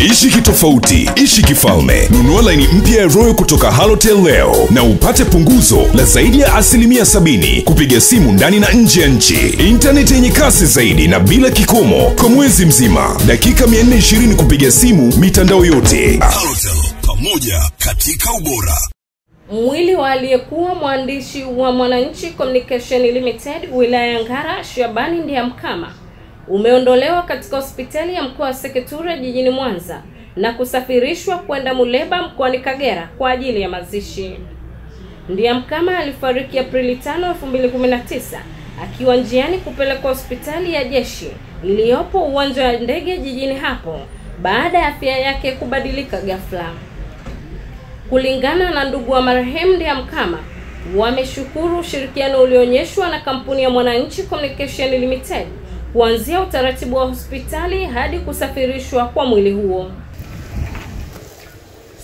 Ishi kitofauti, ishi kifalme. Nunua laini mpya ya Royal kutoka Halotel leo na upate punguzo la zaidi ya asilimia sabini kupiga simu ndani na nje ya nchi, intaneti yenye kasi zaidi na bila kikomo kwa mwezi mzima, dakika 420 kupiga simu mitandao yote. Halotel, pamoja katika ubora. Mwili wa aliyekuwa mwandishi wa Mwananchi Communication Limited wilaya ya Ngara Shabani Ndiamkama umeondolewa katika hospitali ya mkoa wa Seketura jijini Mwanza na kusafirishwa kwenda Muleba mkoani Kagera kwa ajili ya mazishi. Ndiamkama alifariki Aprili 5, 2019 akiwa njiani kupelekwa hospitali ya jeshi iliyopo uwanja wa ndege jijini hapo baada ya afya yake kubadilika ghafla. Kulingana na ndugu wa marehemu Ndiamkama, wameshukuru ushirikiano ulioonyeshwa na kampuni ya Mwananchi Communication Limited kuanzia utaratibu wa hospitali hadi kusafirishwa kwa mwili huo.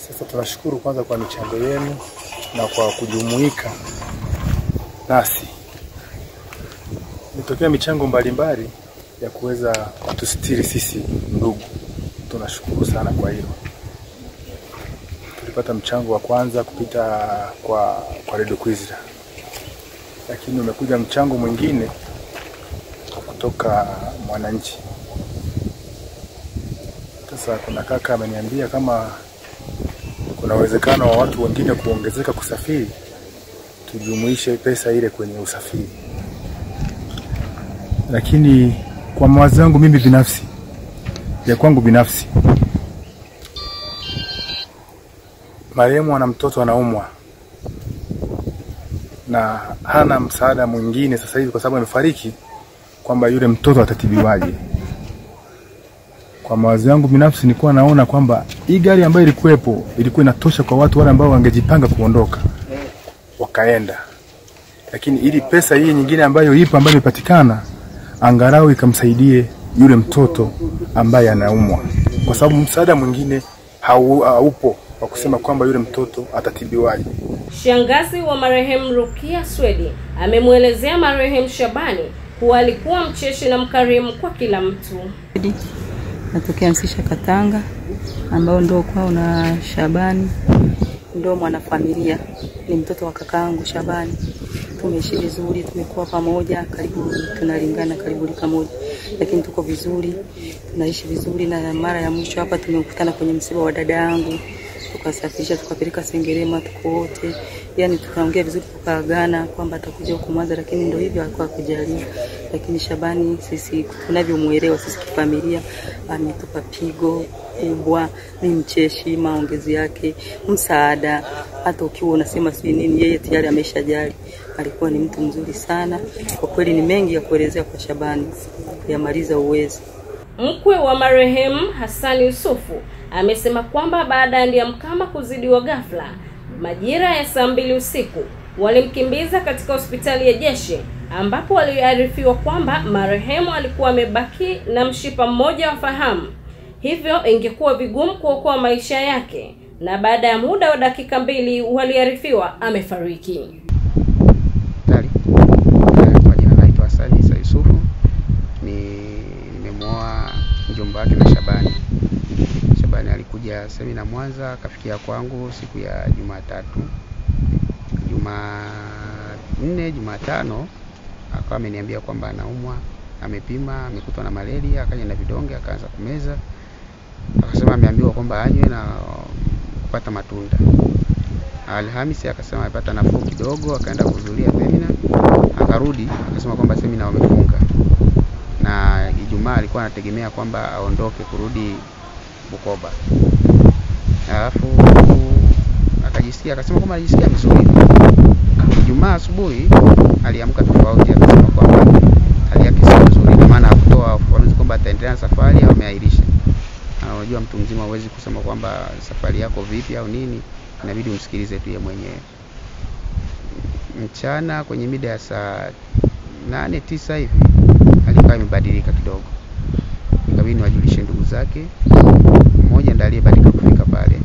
Sasa tunashukuru kwanza kwa michango yenu na kwa kujumuika nasi. Imetokea michango mbalimbali ya kuweza kutustiri sisi ndugu, tunashukuru sana kwa hilo. Tulipata mchango wa kwanza kupita kwa, kwa Redio Kwizera, lakini umekuja mchango mwingine kutoka Mwananchi. Sasa kuna kaka ameniambia kama kuna uwezekano wa watu wengine kuongezeka kusafiri, tujumuishe pesa ile kwenye usafiri. Lakini kwa mawazo yangu mimi binafsi, ya kwangu binafsi, marehemu ana mtoto anaumwa na hana msaada mwingine sasa hivi kwa sababu amefariki, kwamba yule mtoto atatibiwaje? Kwa mawazo yangu binafsi nilikuwa naona kwamba hii gari ambayo ilikuwepo ilikuwa inatosha kwa watu wale ambao wangejipanga kuondoka wakaenda, lakini ili pesa hii nyingine ambayo ipo ambayo imepatikana angalau ikamsaidie yule mtoto ambaye anaumwa, kwa sababu msaada mwingine hau, haupo wa kusema kwamba yule mtoto atatibiwaje. Shangazi wa marehemu Rukia Swedi amemwelezea marehemu Shabani kuwa alikuwa mcheshi na mkarimu kwa kila mtu. natokea Msisha Katanga, ambao ndo kwao na Shabani ndo mwanafamilia, ni mtoto wa kakaangu Shabani. Tumeishi vizuri, tumekuwa pamoja, karibu tunalingana karibu lika moja, lakini tuko vizuri, tunaishi vizuri. Na mara ya mwisho hapa tumekutana kwenye msiba wa dada yangu, tukasafirisha tukapeleka Sengerema, tuko wote yani tukaongea vizuri, tukaagana kwamba atakuja huko Mwanza, lakini ndio hivyo alikuwa akujali. Lakini Shabani, sisi tunavyomuelewa sisi kifamilia, ametupa pigo kubwa, ni mcheshi, maongezi yake, msaada. Hata ukiwa unasema sijui nini, yeye tayari ameshajali. Alikuwa ni mtu mzuri sana kwa kweli, ni mengi ya kuelezea kwa Shabani, kuyamaliza uwezo. Mkwe wa marehemu Hassan Yusufu amesema kwamba baada ya Ndiamkama kuzidiwa ghafla majira ya saa mbili usiku walimkimbiza katika hospitali ya jeshi ambapo waliarifiwa kwamba marehemu alikuwa amebaki na mshipa mmoja wa fahamu, hivyo ingekuwa vigumu kuokoa maisha yake, na baada ya muda wa dakika mbili waliarifiwa amefariki. Kwa jina naitwa Yusufu. Ni nimemwoa wake Shabani semina Mwanza, akafikia kwangu siku ya Jumatatu. Jumanne, Jumatano akawa ameniambia kwamba anaumwa, amepima, amekutwa na malaria, akaja na vidonge, akaanza kumeza. Akasema ameambiwa kwamba anywe na kupata matunda. Alhamisi akasema amepata nafuu kidogo, akaenda kuhudhuria semina, akarudi akasema kwamba semina wamefunga, na Ijumaa alikuwa anategemea kwamba aondoke kurudi Bukoba. Alafu akajisikia akasema kwamba alijisikia vizuri. Ijumaa asubuhi aliamka tofauti, akasema kwamba hali yake sio nzuri, kwa maana hakutoa ufafanuzi kwamba ataendelea na safari au ameahirisha. Na unajua mtu mzima huwezi kusema kwamba safari yako vipi au nini, inabidi umsikilize tu yeye mwenyewe. Mchana kwenye mida ya saa nane tisa hivi alikuwa imebadilika kidogo, ikabidi niwajulishe ndugu zake. Mmoja ndiye kufika pale,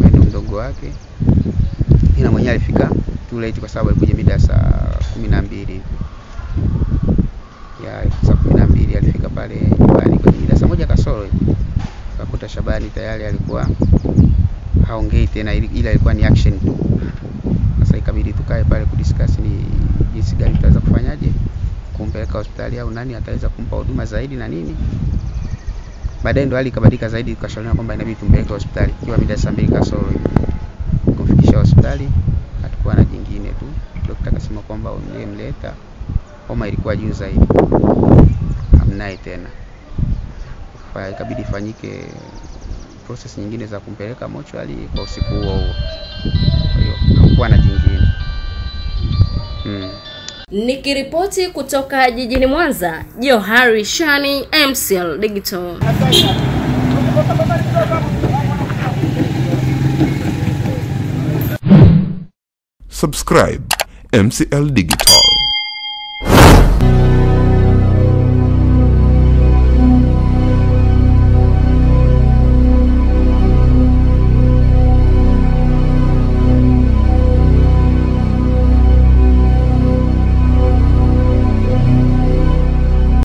mwendo mdogo wake, ila mwenyewe alifika too late kwa sababu alikuja mida saa kumi na saa kumi na mbili alifika pale nyumbani kwenye mida saa moja kasoro akakuta Shabani tayari alikuwa haongei tena, ila ilikuwa ni action tu. Sasa ikabidi tukae pale kudiscuss ni jinsi gani tutaweza kufanyaje kumpeleka hospitali au nani ataweza kumpa huduma zaidi na nini. Baadaye ndo hali ikabadilika zaidi, tukashauriana kwamba inabidi tumpeleke hospitali ikiwa mida saa mbili kasoro hivi. Kumfikisha hospitali hatukuwa na jingine tu, daktari akasema kwamba mliyemleta homa ilikuwa juu zaidi, hamnaye tena. Ikabidi ifanyike process nyingine za kumpeleka mochwali kwa usiku huo huo. Kwa hiyo hakukuwa na jingine. Nikiripoti kutoka jijini Mwanza, Johari Shani, MCL Digital. Subscribe MCL Digital.